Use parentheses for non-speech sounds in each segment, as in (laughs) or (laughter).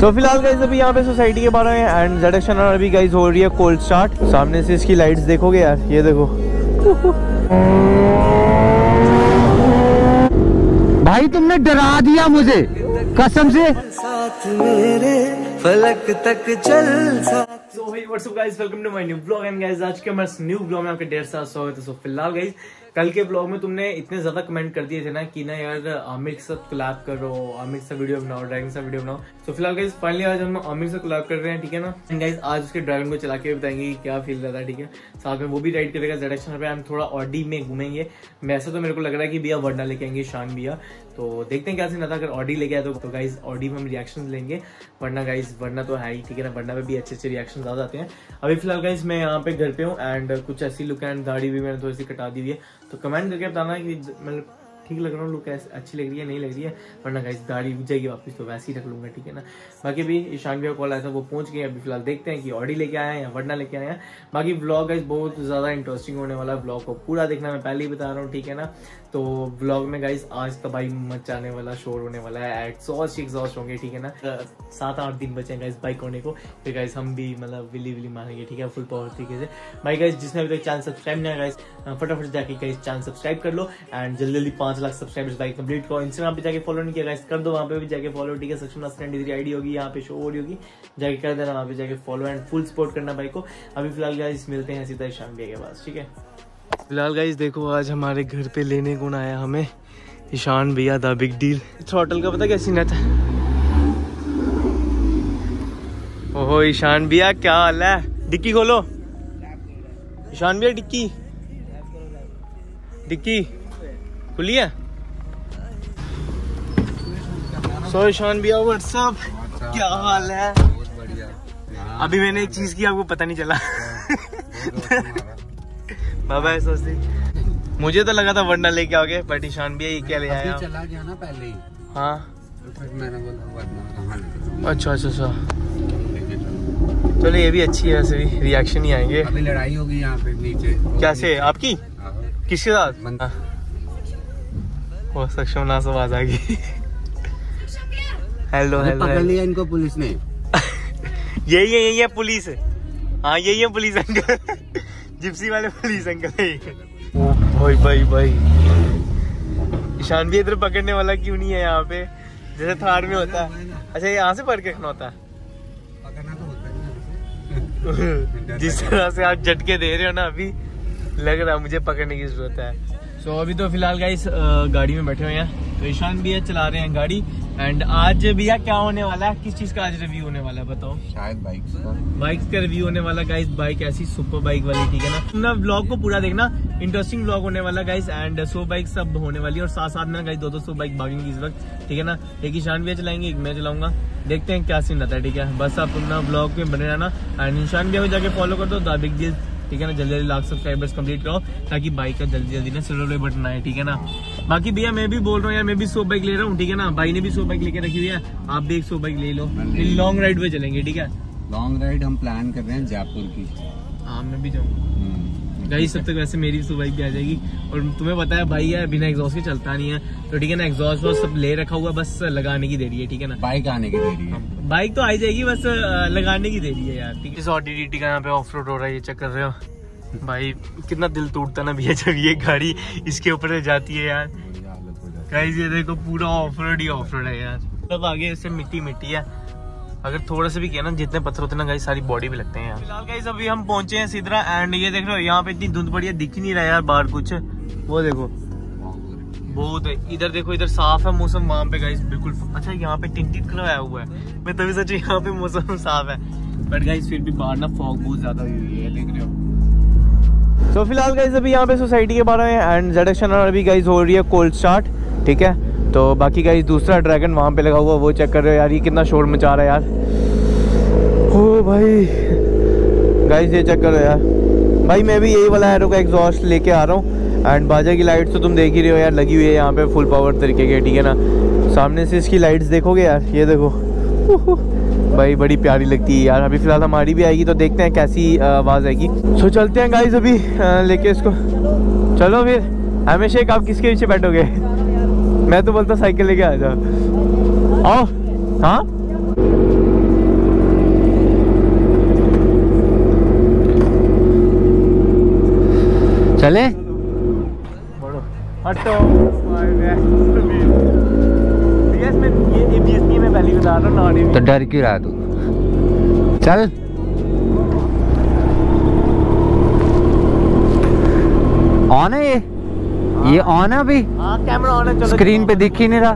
तो फ़िलहाल गाइज़ अभी यहाँ पे सोसाइटी के बाहर हैं एंड जेड एक्शन अभी गाइज़ हो रही है कोल्ड स्टार्ट सामने से इसकी लाइट्स देखोगे यार? ये देखो। भाई तुमने डरा दिया मुझे। कसम से। साथ मेरे फलक तक चल so what's up guys welcome to my new blog and guys आज के हमारे न्यू ब्लॉग में आपका ढेर सारा स्वागत है। सो फ़िलहाल गाइस कल के ब्लॉग में तुमने इतने ज़्यादा कमेंट कर दिए थे ना कि ना यार आमिर के साथ कोलैब करो आमिर से वीडियो बनाओ ड्रैगन से वीडियो बनाओ। तो फ़िलहाल गाइस फाइनली आज हम आमिर से कोलैब कर रहे हैं ठीक है ना? एंड गाइस आज उसके ड्रैगन को चला के बताएँगे क्या फील रहता है ठीक है? साथ में वो भी राइड करेगा जेड पे हम थोड़ा ऑडी में घूमेंगे। वैसे तो मेरे को लग रहा है कि भैया वर्डा लेके आएँगे शान भैया। तो देखते हैं क्या सीन आता अगर ऑडी लेके आए तो, तो गाइज़ ऑडी में हम रिएक्शन लेंगे। वरना गाइज़ वरना तो है ही ठीक है ना? वरना में भी अच्छे अच्छे रिएक्शन ज़्यादा आते हैं। अभी फ़िलहाल गाइज़ मैं यहाँ पे घर पे हूँ एंड कुछ ऐसी लुक एंड दाढ़ी भी मैंने थोड़ी सी कटा दी हुई है। तो कमेंट करके बताना कि मतलब ठीक लग रहा हूँ लुक अच्छी लग रही है नहीं लग रही है वरना गाइस दाढ़ी उग जाएगी वापस तो वैसे ही रख लूँगा ठीक है ना? बाकी भी ईशान भैया कॉल आया था वो पहुँच गए अभी फ़िलहाल देखते हैं कि ऑडी लेके आए हैं या वरना लेके आए हैं। बाकी ब्लॉग गाइस बहुत ज़्यादा इंटरेस्टिंग होने वाला है ब्लॉग को पूरा देखना मैं पहले ही बता रहा हूँ ठीक है ना? तो ब्लॉग में गाइस आज तबाही मचाने वाला शोर होने वाला है एग्जॉस्ट एग्जॉस्ट होंगे ठीक है ना? सात आठ दिन बचे हैं गाइस बाइक होने को फिर गाइस हम भी मतलब विली विली मारेंगे ठीक है? फुल पावर तरीके से। भाई गाइस जिसने अभी तक चैनल सब्सक्राइब नहीं गाइस फटाफट जाके गाइस चैनल सब्सक्राइब कर लो एंड जल्दी जल्दी पाँच लाख सब्सक्राइबर्स बाइक कंप्लीट करो। इंस्टाग्राम पे जाके फॉलो नहीं किया गाइस कर दो। वहाँ पे भी जाके फॉलो ठीक है? सक्षम नाइन आईडी होगी, यहाँ पे शो हो रही होगी। जाके कर देना, वहाँ पे जाके फॉलो एंड फुल सपोर्ट करना भाई को। अभी फ़िलहाल गाइस मिलते हैं सीधा शाम के पास, ठीक है? फ़िलहाल गाइस देखो, आज हमारे घर पे लेने कौन आया हमें? ईशान भैया द बिग डील इस होटल का पता क्या सीन था ओहो, ईशान भैया, क्या हाल है? डिक्की खोलो। ईशान भैया, डिक्की। डिक्की। खुली है? सो ईशान भैया व्हाट्सअप क्या हाल है? अभी मैंने एक चीज़ की आपको पता नहीं चला। बाबा सोचती मुझे तो लगा था वरना लेके आओगे बट ईशान भी ये क्या ले आया चला गया ना पहले ही। हाँ। तो मैंने बोला अच्छा अच्छा अच्छा। चलो ये भी अच्छी है वैसे भी। रिएक्शन ही आएँगे। अभी लड़ाई होगी यहाँ पे नीचे। क्या से? आपकी? हाँ। किसके साथ। हाँ। सक्षम नास आवाज़ आ गई। हेलो हेलो पकड़ लिया इनको पुलिस ने। (laughs) यही है यही है पुलिस। हाँ यही है पुलिस अंकल। जिप्सी वाले पुलिस अंकल है भाई भाई भाई। ईशान भी इधर पकड़ने वाला क्यों नहीं है यहाँ पे? जैसे थार में होता। है अच्छा यहाँ से है पकड़ना तो होता है (laughs) जिस तरह से आप झटके दे रहे हो ना अभी लग रहा है मुझे पकड़ने की ज़रूरत है। सो so, अभी तो फ़िलहाल गाइस गाड़ी में बैठे हुए हैं। तो ईशान भैया चला रहे हैं गाड़ी। एंड आज भैया क्या होने वाला है? किस चीज़ का आज रिव्यू होने वाला है बताओ? शायद बाइक का। बाइक्स का रिव्यू होने वाला गाइस बाइक ऐसी सुपर बाइक वाली ठीक है ना? ना ब्लॉग को पूरा देखना। इंटरेस्टिंग ब्लॉग होने वाला गाइस एंड सो बाइक सब होने वाली है। और साथ साथ में गाइस दो दो सौ बाइक भागेंगी इस वक्त ठीक है ना? एक ईशान भैया चलाएँगे एक मैं चलाऊँगा। देखते हैं क्या सीन रहता है ठीक है? बस आप अपना ब्लॉग में बने रहना। एंड ईशान भैया को जाके फॉलो कर दो द बिग डील ठीक है ना? जल्दी जल्दी लाख सब्सक्राइबर्स कंप्लीट करो ताकि बाइक का जल्दी जल्दी ना सिल्वर बटन आए ठीक है ना? बाकी भैया मैं भी बोल रहा हूँ यार मैं भी सो बाइक ले रहा हूँ ठीक है ना? भाई ने भी सो बाइक लेके रखी हुई है आप भी एक सो बाइक ले लो। लॉन्ग राइड पे चलेंगे ठीक है? लॉन्ग राइड हम प्लान कर रहे हैं जयपुर की। हाँ मैं भी जाऊँगा। गाइस सब तक वैसे मेरी सो बाइक भी आ जाएगी। और तुम्हें पता है भाई यार बिना एग्जॉस्ट के चलता नहीं है। तो ठीक है ना एग्जॉस्ट वॉस्ट सब ले रखा हुआ बस लगाने की देरी है ठीक है ना? बाइक आने की देरी है। बाइक तो आ जाएगी बस लगाने की देरी है यार ठीक है। इस ऑडी का यहाँ पे ऑफ़ रोड हो रहा है ये चेक कर रहे हो भाई कितना दिल टूटता ना भैया जब ये गाड़ी इसके ऊपर से जाती है यार। बुरी हालत हो जाती गाइस ये देखो पूरा ऑफ़ रोड ही ऑफ़ रोड है यार। मतलब आगे से मिट्टी मिट्टी है। अगर थोड़ा सा भी किया ना, जितने पत्थर उतना गाइस सारी बॉडी भी लगते हैं यार। फ़िलहाल गाइस अभी हम पहुँचे हैं सिदरा एंड ये देख रहे हो, यहाँ पे इतनी धुंध पड़ी है, दिख ही नहीं रहा यार बाहर कुछ। वो देखो। बहुत है। इधर देखो, इधर साफ़ है मौसम वहाँ पे गाइस बिल्कुल। अच्छा यहाँ पे टिंटिट कलर आया हुआ है। मैं तभी सोचू यहाँ पे मौसम (laughs) साफ़ है। बट गाइस फिर भी बाहर ना फॉग बहुत ज़्यादा हुई है, देख रहे हो। तो फ़िलहाल गाइस अभी यहाँ पे सोसाइटी के बाहर हैं एंड जेड एक्शन अभी गाइस हो रही है कोल्ड स्टार्ट ठीक है? तो बाकी गाइस दूसरा ड्रैगन वहाँ पे लगा हुआ वो चेक कर रहे हो यार, ये कितना शोर मचा रहा है यार। भाई। गाइस ये चेक करो यार। भाई, मैं भी यही वाला एरो का एग्जॉस्ट लेके आ रहा हूँ। एंड बाजा की लाइट्स तो तुम देख ही रहे हो यार, लगी हुई है यहाँ पे फुल पावर तरीके के, ठीक है ना? सामने से इसकी लाइट्स देखोगे यार? ये देखो। भाई, बड़ी प्यारी लगती है यार। अभी फ़िलहाल हमारी भी आएगी तो देखते हैं कैसी आवाज़ आएगी। सो चलते हैं गाइज़ अभी लेके इसको। चलो फिर। हमेशा एक आप किसके पीछे बैठोगे? मैं तो बोलता साइकिल लेके आ जाओ। आओ। हाँ? चले। हटो। है, ही हूँ तो डर क्यों रहा तू? चल। ऑन है ये? ये ऑन है अभी? हाँ कैमरा ऑन है स्क्रीन पे दिख ही नहीं रहा।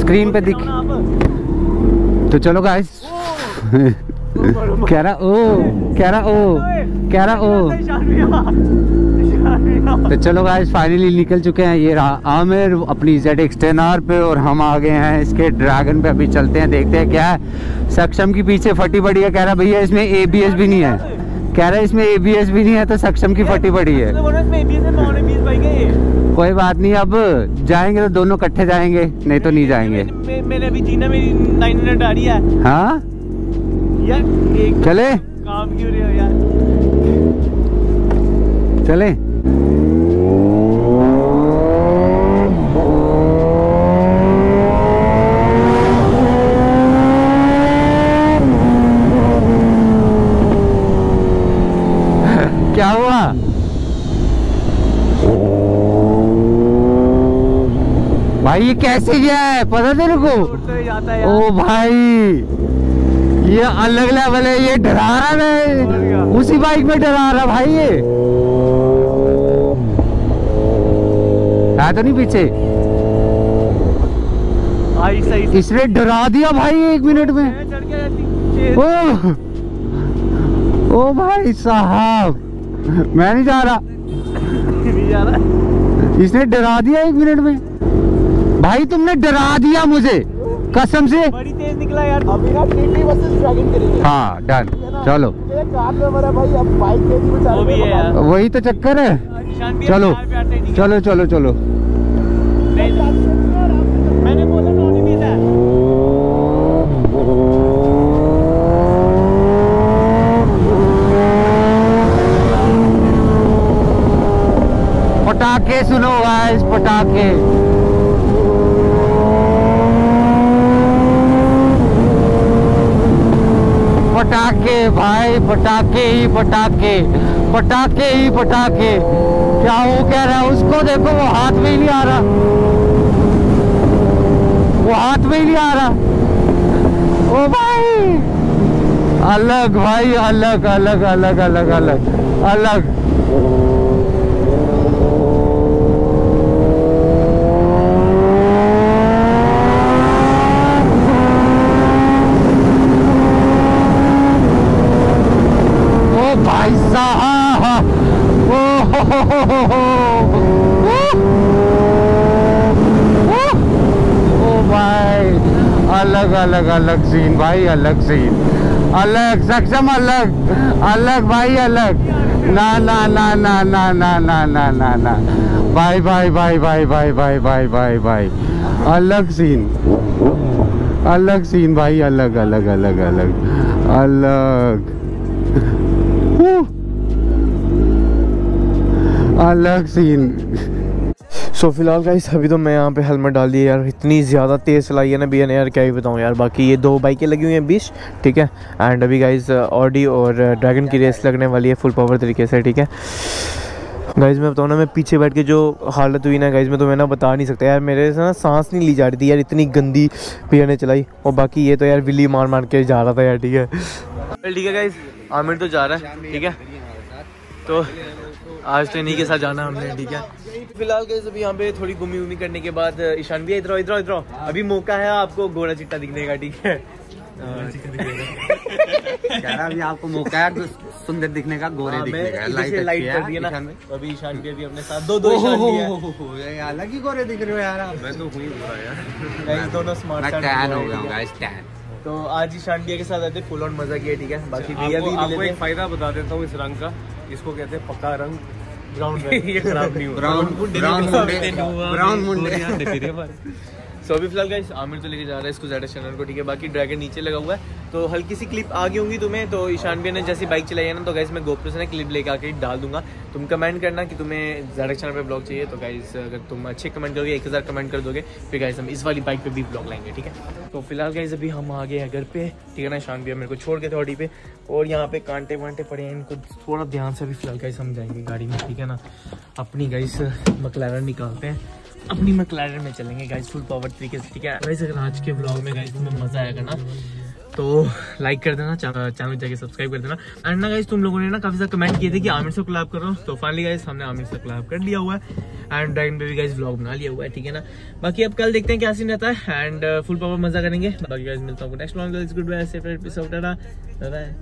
स्क्रीन पे दिख। तो चलो गाइस (laughs) कह रहा ओ कह रहा ओ कह रहा ओ। (laughs) तो चलो गाइस फाइनली निकल चुके हैं ये रहा आमिर अपनी जेड एक्सटेनर पे और हम आ गए हैं इसके ड्रैगन पे अभी चलते हैं देखते हैं क्या है। सक्षम की पीछे फटी पड़ी है कह रहा भैया इसमें एबीएस भी नहीं है। कह रहा है इसमें एबीएस भी नहीं है तो सक्षम की फटी पड़ी है। कोई बात नहीं अब जाएँगे तो दोनों इकट्ठे जाएँगे नहीं तो नहीं जाएँगे। मैंने अभी जीना मेरी आ रही है। हाँ? यार चले। काम क्यों रहे हो यार? चले। क्या हुआ? भाई ये कैसे गया है? पता तेरे को? ओ भाई ये अलग लेवल है ये डरा रहा है उसी बाइक में डरा रहा भाई ये। है तो नहीं पीछे? इसने डरा दिया भाई एक मिनट में। ओ। ओ भाई साहब। मैं नहीं जा रहा। इसने डरा दिया एक मिनट में। भाई तुमने डरा दिया मुझे। कसम से। बड़ी तेज निकला यार। अभी ना टीटी वर्सेस ड्रैगन करेंगे हाँ डन चलो। वही तो चक्कर है। चलो। चलो चलो चलो। पटाखे, सुनो गाइस, पटाखे। पटाखे, भाई, पटाखे ही पटाखे पटाखे ही पटाखे। क्या वो कह रहा है? उसको देखो, वो हाथ में ही नहीं आ रहा। वो हाथ में ही नहीं आ रहा। ओ भाई! अलग भाई, अलग अलग अलग अलग अलग अलग। ओ भाई साहब ओ भाई, अलग अलग अलग सीन भाई, अलग सीन अलग, सक्षम अलग अलग भाई, अलग. ना ना ना ना ना ना ना ना ना ना. भाई भाई भाई भाई भाई भाई भाई भाई भाई. अलग सीन अलग सीन भाई, अलग अलग अलग अलग. अलग. अलग सीन सो फ़िलहाल गाइस अभी तो मैं यहाँ पे हेलमेट डाल दिया यार। इतनी ज़्यादा तेज़ चलाई है ना ने यार, क्या ही बताऊँ यार। बाकी ये दो बाइकें लगी हुई हैं बीच, ठीक है? एंड अभी गाइस ऑडी और ड्रैगन की रेस लगने वाली है फुल पावर तरीके से, ठीक है? गाइज़ मैं बताऊँ ना, मैं पीछे बैठ के जो हालत हुई ना गाइज़ मैं तो मैं ना बता नहीं सकता यार। मेरे से ना सांस नहीं ली जा रही थी यार, इतनी गंदी भैया ने चलाई। और बाकी ये तो यार विली मार मार के जा रहा था यार, ठीक है? ठीक है गाइज़ आमिर तो जा रहा है, ठीक है? तो आज तो इन्हीं के साथ जाना हमने ठीक है? फ़िलहाल गाइज़ अभी यहाँ पे थोड़ी घूमी उमी करने के बाद ईशान भी इधर इधर इधर अभी मौका है आपको गोरा चिट्टा दिखने का ठीक है? कह रहा अभी आपको मौका है सुंदर दिखने का गोरे हाँ, दिखने का। अच्छी लाइट है, कर दी है ना। ईशान तो अभी ईशान भी अभी अपने साथ दो दो है अलग ही गोरे दिख रहे हो यार मैं तो हुई बुरा यार। गाइस दोनों स्मार्ट टैन हो। गया हूँ गाइस टैन तो आज ईशान भैया के साथ थे फुल ऑन मज़ा किया ठीक है? बाकी भैया आपको, भी आपको एक फ़ायदा बता देता हूँ इस रंग का। इसको कहते हैं पक्का रंग ब्राउन (laughs) ये खराब नहीं होता ब्राउन ब्राउन मुंडे (laughs) (laughs) सो अभी फ़िलहाल गाइस आमिर तो लेके जा रहा है इसको चैनल को ठीक है? बाकी ड्रैगन नीचे लगा हुआ है। तो हल्की सी क्लिप आ गई होंगी तुम्हें तो ईशान भी ने जैसी बाइक चलाई है ना तो गैस मैं गोप्रो से ना क्लिप लेके आके डाल दूँगा। तुम कमेंट करना कि तुम्हें ज़्यादा चैनल पे ब्लॉग चाहिए तो गाइज़ अगर तुम अच्छे कमेंट करोगे, एक हज़ार कमेंट कर दोगे, फिर गाइज़ हम इस वाली बाइक पे भी ब्लॉग लाएँगे, ठीक है? तो फ़िलहाल गाइज़ अभी हम आ गए हैं घर पे, ठीक है ना शान भैया मेरे को छोड़ के थे ऑडी पे, और यहाँ पे कांटे वांटे पड़े हैं, इनको थोड़ा ध्यान से अभी फ़िलहाल गाइज़ हम जाएँगे गाड़ी में, ठीक है ना? अपनी गाइज़ मकलैर निकालते हैं, अपनी मकलैर में चलेंगे गाइज़ फुल पावर तरीके से, ठीक है? गाइज़ अगर आज के ब्लॉग में गाइज़ तुम्हें मज़ा आएगा ना तो लाइक कर देना चैनल जाके सब्सक्राइब कर देना। एंड ना गाइज़ तुम लोगों ने ना काफ़ी सारा कमेंट किए थे कि आमिर से कोलैब करो तो फाइनली गाइज़ हमने आमिर से कोलैब कर लिया हुआ है। And dragon baby guys vlog बना लिया हुआ है, ठीक है ना? बाकी अब कल देखते हैं क्या सीन रहता है। एंड फुल पावर मज़ा करेंगे। बाकी गाइज़ मिलता हूँ next vlog goodbye safe bye